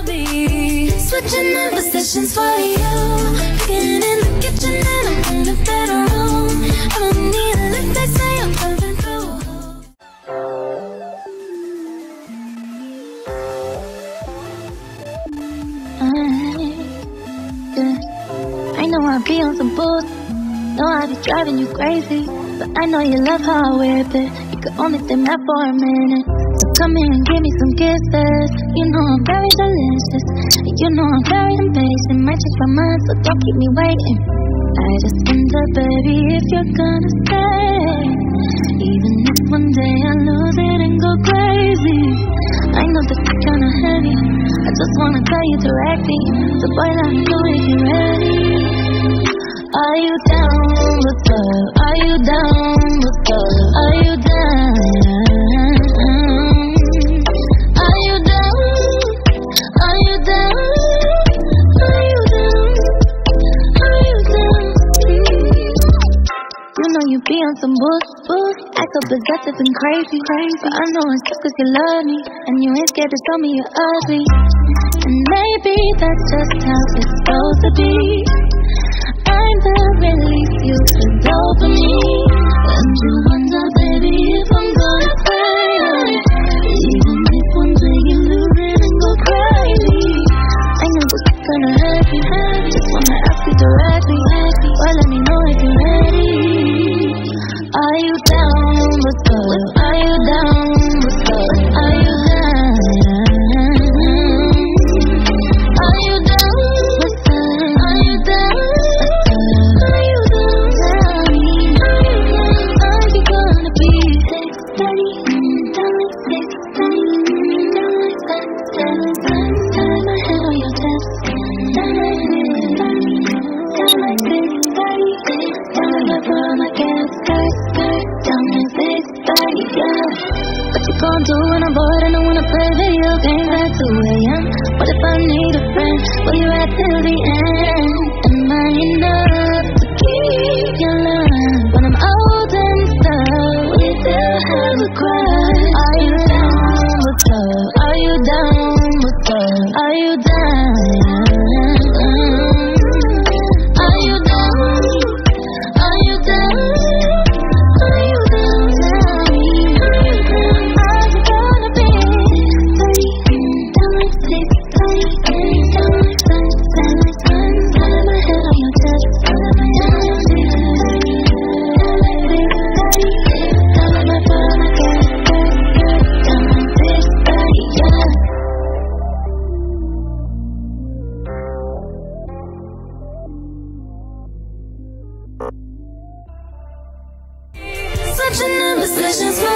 Switching up positions for you. Cooking in the kitchen and I'm in the bedroom. I don't need a lift, they say I'm coming through. Uh-huh. I know I'll be on some bull. Know I'll be driving you crazy. But I know you love how I whip it. You could only dim that for a minute. Come here and give me some kisses. You know I'm very delicious. You know I'm very impatient. Might change my mind, so don't keep me waiting. I just wonder, baby, if you're gonna stay. Even if one day I lose it and go crazy. I know that you're kinda heavy. I just wanna tell you directly. So boy, let me know if you're ready. You know you be on some bull, bull, act so possessive and crazy, crazy. But I know it's just 'cause you love me, and you ain't scared to show me you're ugly. And maybe that's just how it's supposed to be. Gonna hurt you. Just wanna ask you directly. Well, let me know if you're ready. Are you down you ride till the end? Switching